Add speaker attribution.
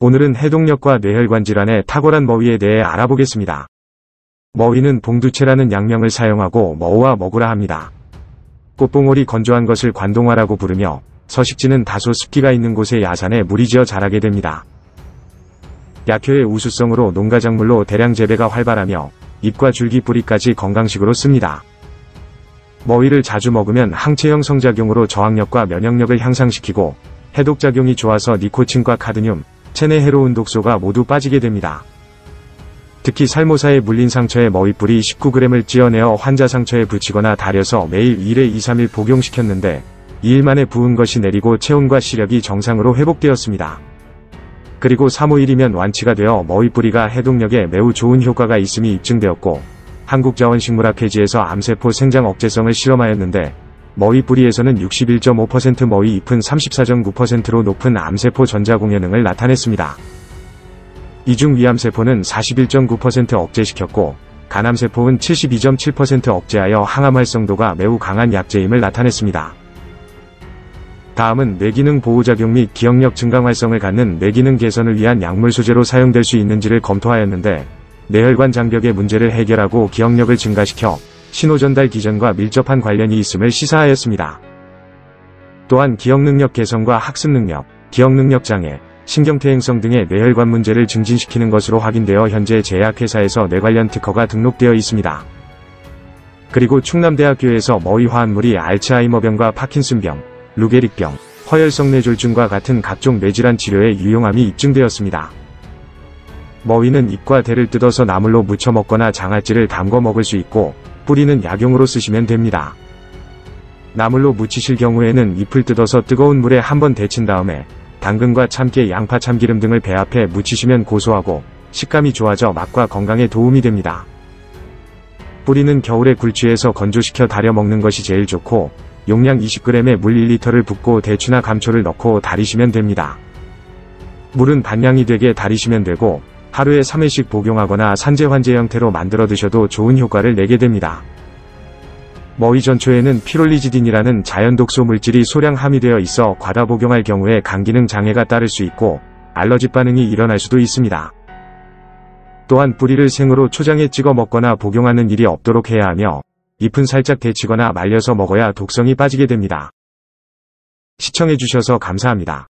Speaker 1: 오늘은 해독력과 뇌혈관 질환의 탁월한 머위에 대해 알아보겠습니다. 머위는 봉두채라는 약명을 사용하고 머우와 먹으라 합니다. 꽃봉오리 건조한 것을 관동화라고 부르며 서식지는 다소 습기가 있는 곳에 야산에 물이 지어 자라게 됩니다. 약효의 우수성으로 농가작물로 대량 재배가 활발하며 잎과 줄기 뿌리까지 건강식으로 씁니다. 머위를 자주 먹으면 항체형 성작용으로 저항력과 면역력을 향상시키고 해독작용이 좋아서 니코틴과 카드뮴, 체내 해로운 독소가 모두 빠지게 됩니다. 특히 살모사에 물린 상처에 머위뿌리 19g을 찧어내어 환자 상처에 붙이거나 달여서 매일 1회 2, 3일 복용시켰는데 2일 만에 부은 것이 내리고 체온과 시력이 정상으로 회복되었습니다. 그리고 3, 5일이면 완치가 되어 머위뿌리가 해독력에 매우 좋은 효과가 있음이 입증되었고 한국자원식물학회지에서 암세포 생장 억제성을 실험하였는데 머위 뿌리에서는 61.5% 머위 잎은 34.9%로 높은 암세포 전자공해능을 나타냈습니다. 이중 위암세포는 41.9% 억제시켰고 간암세포는 72.7% 억제하여 항암 활성도가 매우 강한 약제임을 나타냈습니다. 다음은 뇌기능 보호작용 및 기억력 증강 활성을 갖는 뇌기능 개선을 위한 약물 소재로 사용될 수 있는지를 검토하였는데 뇌혈관 장벽의 문제를 해결하고 기억력을 증가시켜 신호 전달 기전과 밀접한 관련이 있음을 시사하였습니다. 또한 기억능력 개선과 학습능력, 기억능력 장애, 신경퇴행성 등의 뇌혈관 문제를 증진시키는 것으로 확인되어 현재 제약회사에서 뇌 관련 특허가 등록되어 있습니다. 그리고 충남대학교에서 머위 화합물이 알츠하이머병과 파킨슨병, 루게릭병, 허혈성 뇌졸중과 같은 각종 뇌질환 치료에 유용함이 입증되었습니다. 머위는 잎과 대를 뜯어서 나물로 무쳐 먹거나 장아찌를 담궈 먹을 수 있고 뿌리는 약용으로 쓰시면 됩니다. 나물로 무치실 경우에는 잎을 뜯어서 뜨거운 물에 한번 데친 다음에 당근과 참깨, 양파, 참기름 등을 배합해 무치시면 고소하고 식감이 좋아져 맛과 건강에 도움이 됩니다. 뿌리는 겨울에 굴취해서 건조시켜 달여 먹는 것이 제일 좋고 용량 20g에 물 1리터를 붓고 대추나 감초를 넣고 달이시면 됩니다. 물은 반량이 되게 달이시면 되고 하루에 3회씩 복용하거나 산재 환제 형태로 만들어 드셔도 좋은 효과를 내게 됩니다. 머위 전초에는 피롤리지딘이라는 자연독소 물질이 소량 함유되어 있어 과다 복용할 경우에 간기능 장애가 따를 수 있고 알러지 반응이 일어날 수도 있습니다. 또한 뿌리를 생으로 초장에 찍어 먹거나 복용하는 일이 없도록 해야 하며 잎은 살짝 데치거나 말려서 먹어야 독성이 빠지게 됩니다. 시청해주셔서 감사합니다.